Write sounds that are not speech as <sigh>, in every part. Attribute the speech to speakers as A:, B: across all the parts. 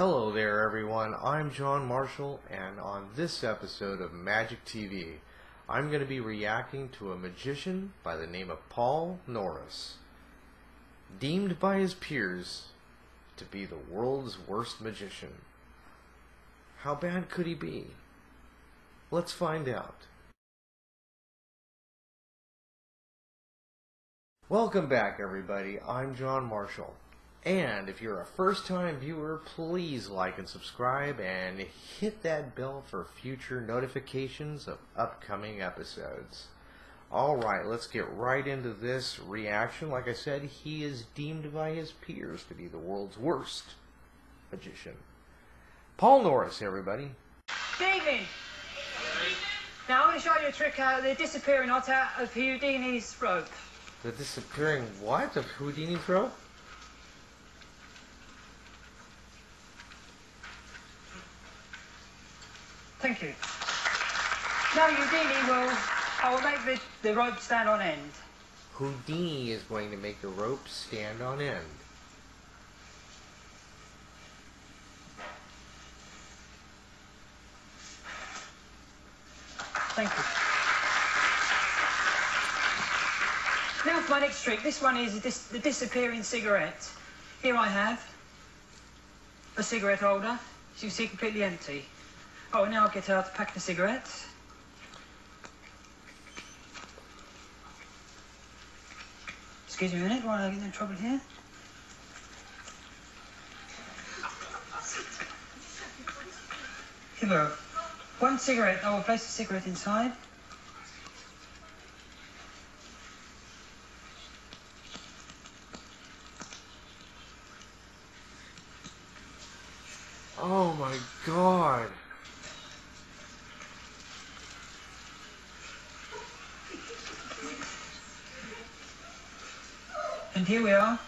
A: Hello there, everyone. I'm John Marshall, and on this episode of Magic TV, I'm going to be reacting to a magician by the name of Paul Norris, deemed by his peers to be the world's worst magician. How bad could he be? Let's find out. Welcome back, everybody. I'm John Marshall. And if you're a first time viewer, please like and subscribe and hit that bell for future notifications of upcoming episodes. Alright, let's get right into this reaction. Like I said, he is deemed by his peers to be the world's worst magician. Paul Norris, everybody.
B: Good evening. Now I'm going to show you a trick out of the disappearing out of Houdini's rope.
A: The disappearing what of Houdini's rope?
B: Thank you. Now Houdini will, I will make the, the rope stand on end.
A: Houdini is going to make the rope stand on end.
B: Thank you. Now for my next trick. This one is dis the disappearing cigarette. Here I have a cigarette holder. As you see, completely empty. Oh, now I'll get out pack the cigarettes. Excuse me a minute while I get in trouble here. Here. One cigarette. Oh, I will place the cigarette inside.
A: Oh my god.
B: And here we are.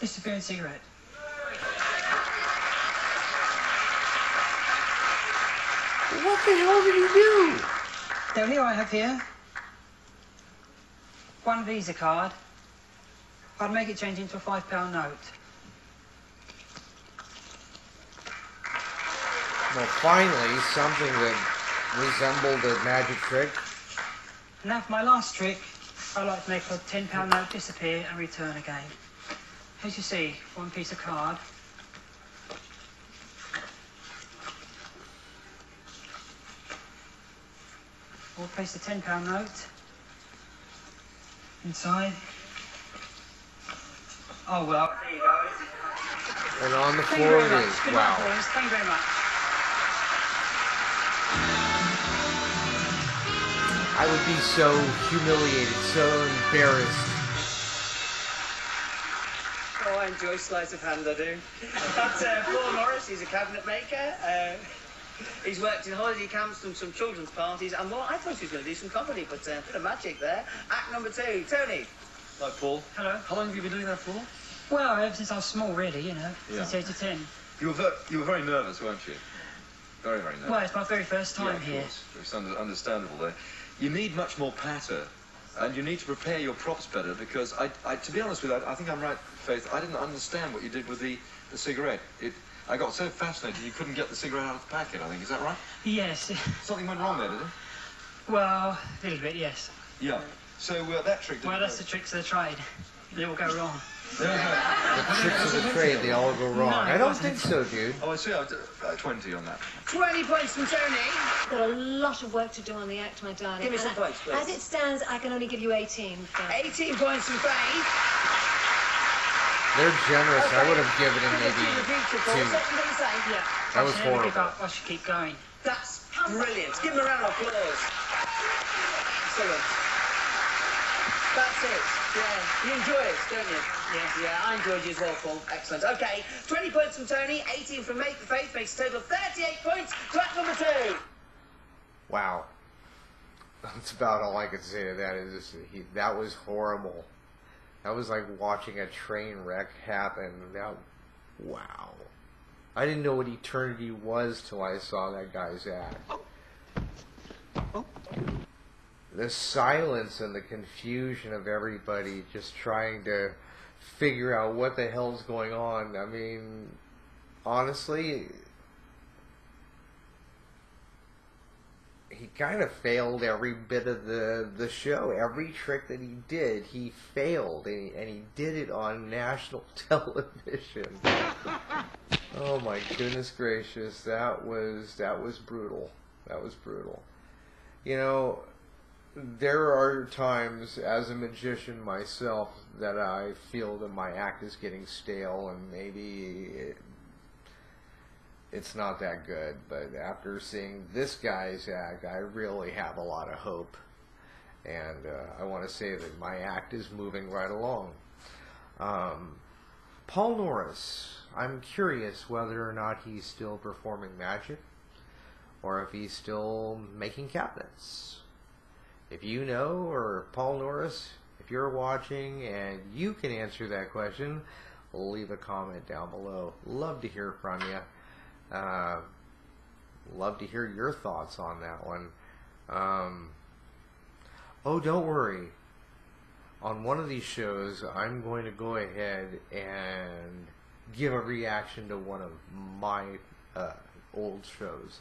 B: Disappearing cigarette.
A: What the hell did he do?
B: Now here I have here one Visa card. I'd make it change into a five pound note.
A: Well, finally, something that resembled a magic trick.
B: And now for my last trick, I like to make a ten pound note disappear and return again. As you see, one piece of card. We'll place the ten pound note inside. Oh well, there you go.
A: And on the floor it is. Wow.
B: Thank you very much.
A: I would be so humiliated, so embarrassed.
C: Oh, I enjoy sleight of hand, I do. That's uh, Paul Morris, he's a cabinet maker. Uh, he's worked in holiday camps, done some children's parties, and well, I thought he was going to do some comedy, but uh, a bit of magic there. Act number two, Tony.
D: Hi, Paul.
B: Hello.
D: How long have you been doing that for?
B: Well, ever since I was small, really, you know,
D: Yeah.
B: since age of ten.
D: You were, ver- you were very nervous, weren't you? Very, very nervous.
B: Well, it's my very first
D: yeah,
B: time
D: of
B: here.
D: course. It's under- understandable there. You need much more patter, and you need to prepare your props better because, I, I, to be honest with you, I, I think I'm right, Faith. I didn't understand what you did with the, the cigarette. It, I got so fascinated you couldn't get the cigarette out of the packet. I think is that right?
B: Yes.
D: Something went wrong there, did it?
B: Well, a little bit, yes.
D: Yeah. So uh, that trick. Didn't
B: Well, that's the
D: work.
B: tricks of the trade. They all go wrong.
D: There you go.
A: The tricks of the trade, they all go wrong.
B: No,
A: I don't think so, dude.
D: Oh, I see. I did, uh, 20 on that.
C: 20 points from Tony.
E: Got a lot of work to do on the act, my darling.
C: Give me some points, please.
E: As it stands, I can only give you 18. Phil.
C: 18 points from Faith.
A: They're generous. I would have given him maybe
C: the
A: two.
C: That what you're saying?
B: Yeah.
A: That
B: I
A: was
B: should never give
A: horrible.
B: up. I should keep going.
C: That's brilliant. Give him a round of applause. Excellent. That's it. Yeah. You enjoy it, don't you?
B: Yeah.
C: Yeah, I enjoyed you as well, Paul. Excellent. Okay, 20 points from Tony, 18 from Make the Faith, makes a total of 38 points. Track number two.
A: Wow. That's about all I can say to that. Is just, he, that was horrible. That was like watching a train wreck happen. That, wow. I didn't know what eternity was till I saw that guy's act. Oh. Oh. The silence and the confusion of everybody just trying to figure out what the hell's going on. I mean, honestly, he kind of failed every bit of the the show. Every trick that he did, he failed, and he, and he did it on national <laughs> television. oh my goodness gracious, that was that was brutal. That was brutal. You know, there are times as a magician myself that I feel that my act is getting stale and maybe it, it's not that good. But after seeing this guy's act, I really have a lot of hope. And uh, I want to say that my act is moving right along. Um, Paul Norris, I'm curious whether or not he's still performing magic or if he's still making cabinets. If you know, or Paul Norris, if you're watching and you can answer that question, leave a comment down below. Love to hear from you. Uh, love to hear your thoughts on that one. Um, oh, don't worry. On one of these shows, I'm going to go ahead and give a reaction to one of my uh, old shows.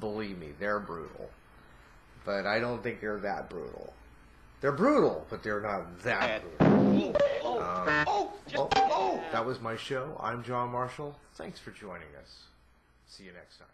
A: Believe me, they're brutal. But I don't think they're that brutal. They're brutal, but they're not that brutal. Um, oh, that was my show. I'm John Marshall. Thanks for joining us. See you next time.